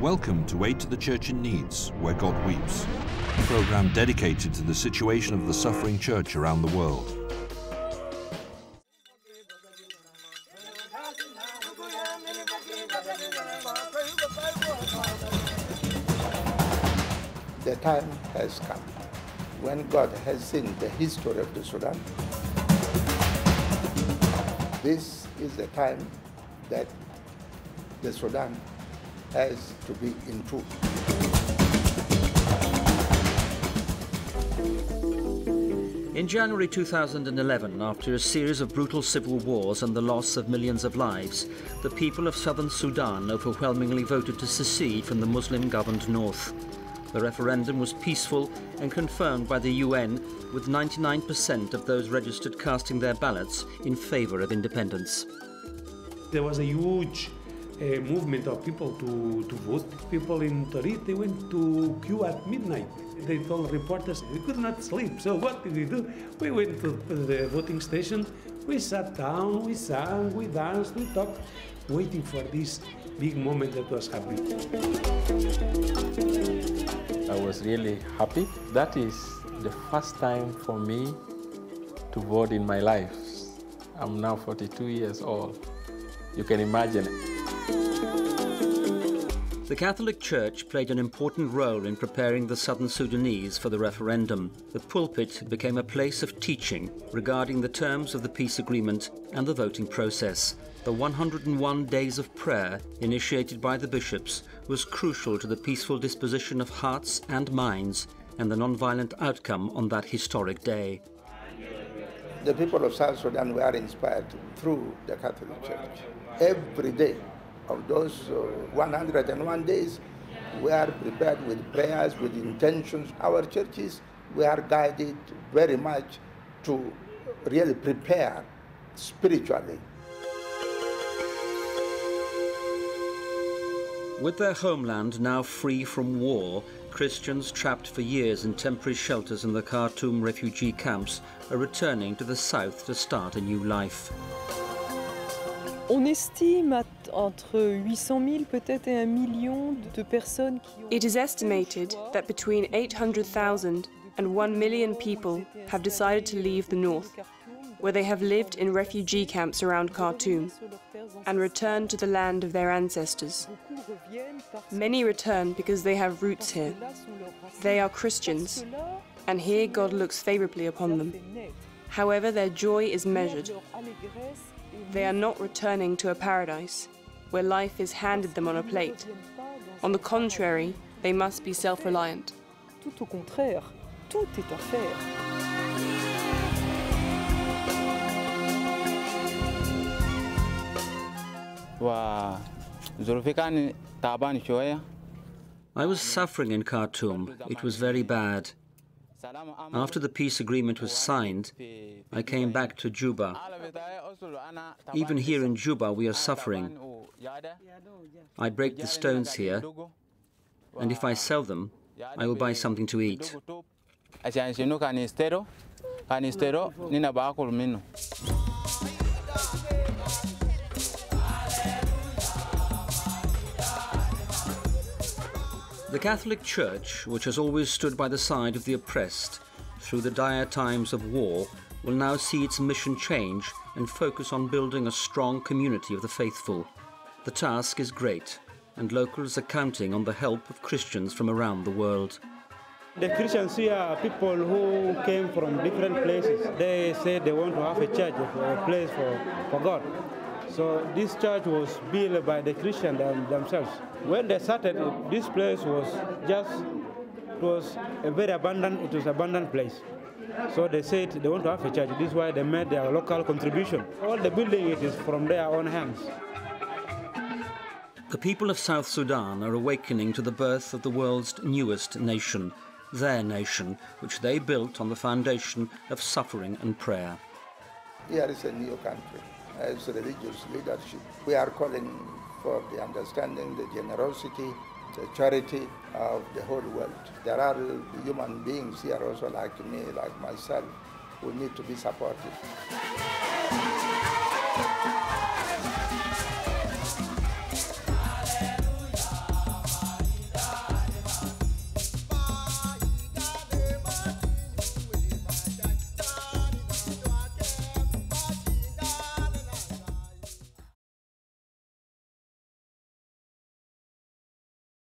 Welcome to Aid to the Church in Needs, where God weeps, a program dedicated to the situation of the suffering church around the world. The time has come when God has seen the history of the Sudan. This is the time that the Sudan has to be improved. In January 2011, after a series of brutal civil wars and the loss of millions of lives, the people of southern Sudan overwhelmingly voted to secede from the Muslim-governed north. The referendum was peaceful and confirmed by the UN, with 99% of those registered casting their ballots in favor of independence. There was a huge uh, movement of people to, to vote. People in Torit, they went to queue at midnight. They told reporters we could not sleep. So what did we do? We went to the voting station. We sat down, we sang, we danced, we talked, waiting for this big moment that was happening. Was really happy. That is the first time for me to vote in my life. I'm now 42 years old. You can imagine. The Catholic Church played an important role in preparing the southern Sudanese for the referendum. The pulpit became a place of teaching regarding the terms of the peace agreement and the voting process. The 101 days of prayer, initiated by the bishops, was crucial to the peaceful disposition of hearts and minds and the non-violent outcome on that historic day. The people of South Sudan were inspired through the Catholic Church. Every day of those uh, 101 days, we are prepared with prayers, with intentions. Our churches, we are guided very much to really prepare spiritually. With their homeland now free from war, Christians trapped for years in temporary shelters in the Khartoum refugee camps are returning to the south to start a new life. It is estimated that between 800,000 and 1 million people have decided to leave the north, where they have lived in refugee camps around Khartoum, and return to the land of their ancestors. Many return because they have roots here. They are Christians, and here God looks favorably upon them. However, their joy is measured. They are not returning to a paradise where life is handed them on a plate. On the contrary, they must be self reliant. Tout au contraire, tout est à faire. I was suffering in Khartoum. It was very bad. After the peace agreement was signed, I came back to Juba. Even here in Juba, we are suffering. I break the stones here, and if I sell them, I will buy something to eat. The Catholic Church, which has always stood by the side of the oppressed through the dire times of war, will now see its mission change and focus on building a strong community of the faithful. The task is great, and locals are counting on the help of Christians from around the world. The Christians here are people who came from different places. They said they want to have a church, a place for, for God. So this church was built by the Christians them, themselves. When they started, this place was just, it was a very abandoned, it was abundant place. So they said they want to have a church. This is why they made their local contribution. All the building it is from their own hands. The people of South Sudan are awakening to the birth of the world's newest nation, their nation, which they built on the foundation of suffering and prayer. Here is a new country as religious leadership. We are calling for the understanding, the generosity, the charity of the whole world. There are human beings here also like me, like myself, who need to be supported.